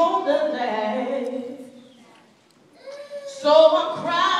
for the. So I cry.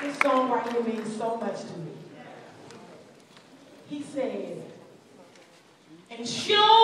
This song means so much to me. He said, and show